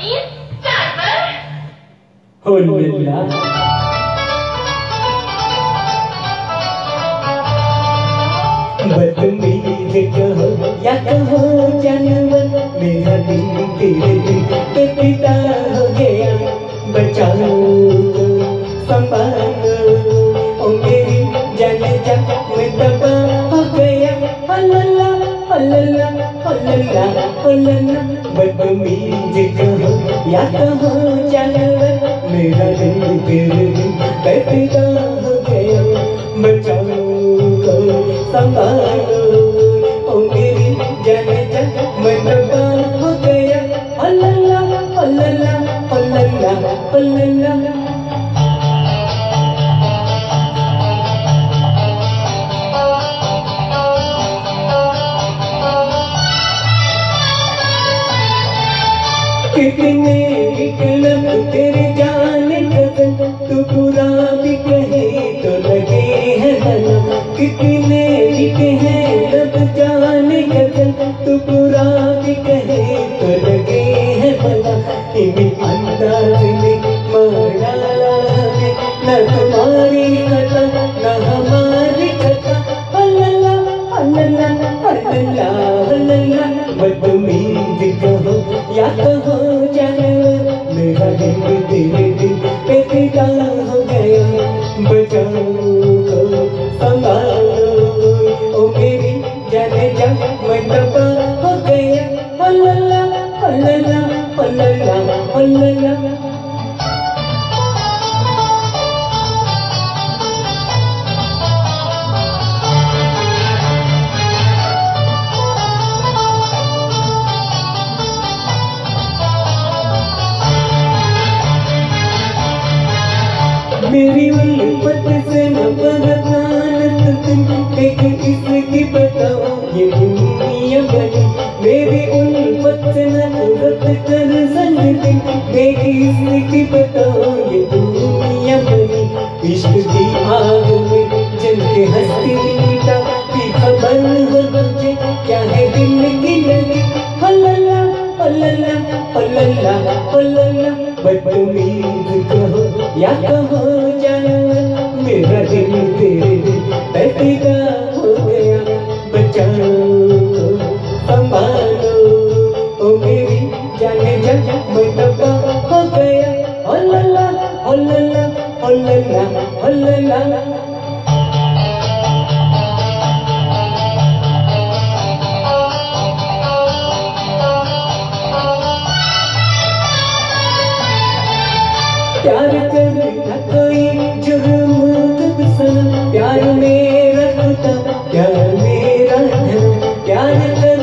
이 짬을 흘린다 हल्ला बदमीज कहो, या कहो जानवर मेरा दिल तेरे दिल पे पिता हो। गया बचाओ तो संभालो कितने विकल्प तेरे जाने कदम, तू पूरा भी कहे तो लगे है भला कितने लिखे हैं लब जाने कदम, तू पूरा भी कहे तो लगे है भला इन अंदाज में न हमारी या कहो जानवर मेरा दिल तेरे दिल पे फिदा हो गया बचाओ को संभालो ओ मेरी जाने जा मैं दबा हो गया अल्लाह अल्लाह अल्लाह अल्लाह मेरी लेकिन इसकी बताओ ये दुनिया बनी। मेरी उल्फत न उरत कर संग तुम देखी इसकी बताओ ये दुनिया बनी। इश्क की आग में जल के हंसती मीठा की खबर हो तुझे क्या है दिल की लगी हल्ला हल्ला हल्ला हल्ला बदतमीज कहो या कहो जानवर, मेरा दिल तेरे दिल पे प्यार करना कोई जुर्म कब सना प्यार मेरा खुदा प्यार मेरा धन प्यार करना